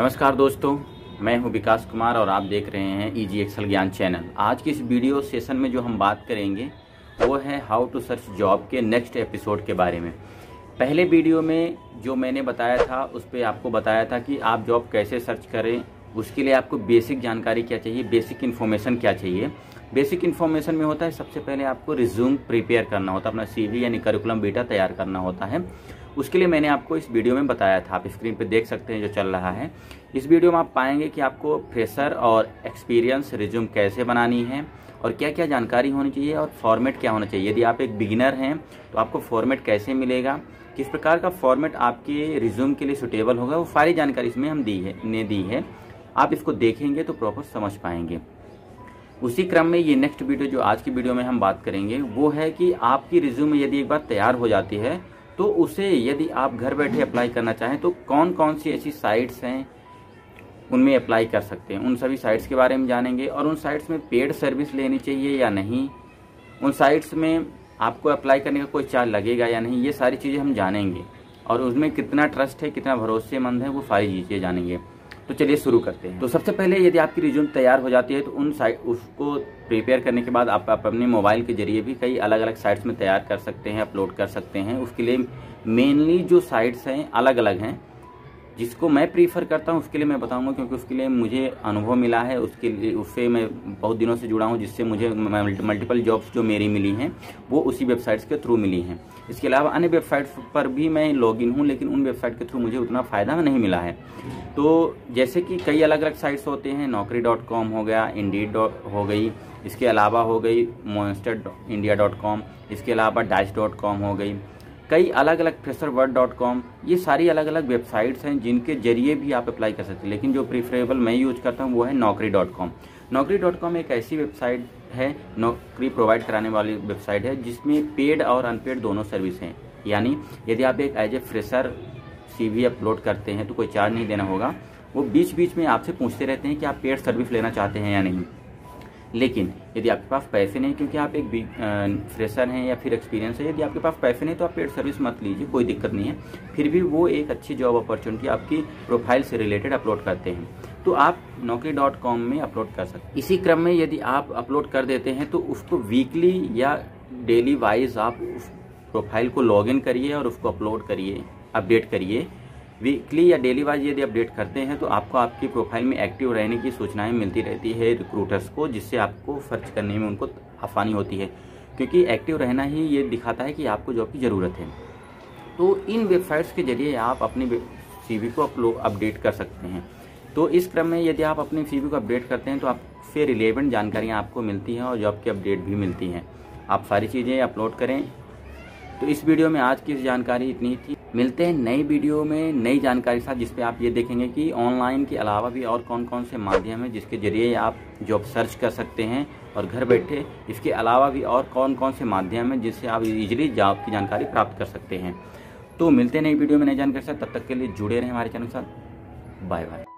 नमस्कार दोस्तों, मैं हूँ विकास कुमार और आप देख रहे हैं ई जी एक्सल ज्ञान चैनल। आज की इस वीडियो सेशन में जो हम बात करेंगे, वो है हाउ टू सर्च जॉब के नेक्स्ट एपिसोड के बारे में। पहले वीडियो में जो मैंने बताया था, उस पर आपको बताया था कि आप जॉब कैसे सर्च करें उसके लिए आपको बेसिक जानकारी क्या चाहिए बेसिक इन्फॉर्मेशन क्या चाहिए? बेसिक इन्फॉर्मेशन में होता है, सबसे पहले आपको रिज्यूम प्रिपेयर करना होता है, अपना सीवी यानी करिकुलम बीटा तैयार करना होता है। उसके लिए मैंने आपको इस वीडियो में बताया था, आप स्क्रीन पर देख सकते हैं जो चल रहा है। इस वीडियो में आप पाएँगे कि आपको फ्रेशर और एक्सपीरियंस रिज्यूम कैसे बनानी है और क्या क्या जानकारी होनी चाहिए और फॉर्मेट क्या होना चाहिए। यदि आप एक बिगिनर हैं तो आपको फॉर्मेट कैसे मिलेगा, किस प्रकार का फॉर्मेट आपके रिज्यूम के लिए सुटेबल होगा, वो सारी जानकारी इसमें हम दी है, ने दी है। आप इसको देखेंगे तो प्रॉपर समझ पाएँगे। उसी क्रम में ये नेक्स्ट वीडियो जो आज की वीडियो में हम बात करेंगे, वो है कि आपकी रिज्यूम यदि एक बार तैयार हो जाती है तो उसे यदि आप घर बैठे अप्लाई करना चाहें तो कौन कौन सी ऐसी साइट्स हैं उनमें अप्लाई कर सकते हैं? उन सभी साइट्स के बारे में जानेंगे और उन साइट्स में पेड सर्विस लेनी चाहिए या नहीं? उन साइट्स में आपको अप्लाई करने का कोई चार्ज लगेगा या नहीं? ये सारी चीज़ें हम जानेंगे। और उसमें कितना ट्रस्ट है, कितना भरोसेमंद है, वो सारी चीज़ें जानेंगे। तो चलिए शुरू करते हैं। तो सबसे पहले यदि आपकी रिज्यूम तैयार हो जाती है तो उन साइट उसको प्रिपेयर करने के बाद आप, आप अपने मोबाइल के ज़रिए भी कई अलग अलग साइट्स में तैयार कर सकते हैं अपलोड कर सकते हैं। उसके लिए मेनली जो साइट्स हैं अलग अलग हैं। जिसको मैं प्रीफर करता हूँ, उसके लिए मैं बताऊँगा, क्योंकि उसके लिए मुझे अनुभव मिला है, उसके लिए, उससे मैं बहुत दिनों से जुड़ा हूँ, जिससे मुझे मल्टीपल जॉब्स जो मेरी मिली हैं, वो उसी वेबसाइट्स के थ्रू मिली हैं। इसके अलावा अन्य वेबसाइट्स पर भी मैं लॉगिन हूँ, लेकिन उन वेबसाइट के थ्रू मुझे उतना फ़ायदा नहीं मिला है। तो जैसे कि कई अलग अलग साइट्स होते हैं, नौकरी डॉट कॉम हो गया इंडीड हो गई, इसके अलावा हो गई मोन्स्टर इंडिया डॉट कॉम इसके अलावा डैश डॉट कॉम हो गई। कई अलग अलग फ्रेशर वर्ड डॉट कॉम ये सारी अलग अलग वेबसाइट्स हैं जिनके ज़रिए भी आप अप्लाई कर सकते हैं। लेकिन जो प्रीफरेबल मैं यूज़ करता हूँ वो है Naukri dot com Naukri dot com एक ऐसी वेबसाइट है, नौकरी प्रोवाइड कराने वाली वेबसाइट है, जिसमें पेड और अनपेड दोनों सर्विस हैं। यानी यदि आप एक as a fresher CV upload करते हैं तो कोई चार्ज नहीं देना होगा। वो बीच बीच में आपसे पूछते रहते हैं कि आप पेड सर्विस लेना चाहते हैं या नहीं। लेकिन यदि आपके पास पैसे नहीं, क्योंकि आप एक फ्रेशर हैं या फिर एक्सपीरियंस है, यदि आपके पास पैसे नहीं तो आप पेड सर्विस मत लीजिए, कोई दिक्कत नहीं है। फिर भी वो एक अच्छी जॉब अपॉर्चुनिटी आपकी प्रोफ़ाइल से रिलेटेड अपलोड करते हैं। तो आप नौकरी डॉट कॉम में अपलोड कर सकते इसी क्रम में यदि आप अपलोड कर देते हैं तो उसको वीकली या डेली वाइज आप उस प्रोफ़ाइल को लॉगिन करिए और उसको अपलोड करिए अपडेट करिए। वीकली या डेली वाइज यदि अपडेट करते हैं तो आपको आपकी प्रोफ़ाइल में एक्टिव रहने की सूचनाएँ मिलती रहती है रिक्रूटर्स को, जिससे आपको सर्च करने में उनको आसानी होती है। क्योंकि एक्टिव रहना ही ये दिखाता है कि आपको जॉब की ज़रूरत है। तो इन वेबसाइट्स के ज़रिए आप अपनी सी को अपडेट कर सकते हैं। तो इस क्रम में यदि आप अपने सी को अपडेट करते हैं तो आपसे रिलेवेंट जानकारियाँ आपको मिलती हैं और जॉब की अपडेट भी मिलती हैं। आप सारी चीज़ें अपलोड करें। तो इस वीडियो में आज की जानकारी इतनी थी। मिलते हैं नई वीडियो में नई जानकारी साथ, जिसपे आप ये देखेंगे कि ऑनलाइन के अलावा भी और कौन कौन से माध्यम हैं जिसके ज़रिए आप जॉब सर्च कर सकते हैं और घर बैठे इसके अलावा भी और कौन कौन से माध्यम हैं जिससे आप इजीली जॉब की जानकारी प्राप्त कर सकते हैं। तो मिलते हैं नई वीडियो में नई जानकारी साथ, तब तक के लिए जुड़े रहें हमारे चैनल के साथ। Bye bye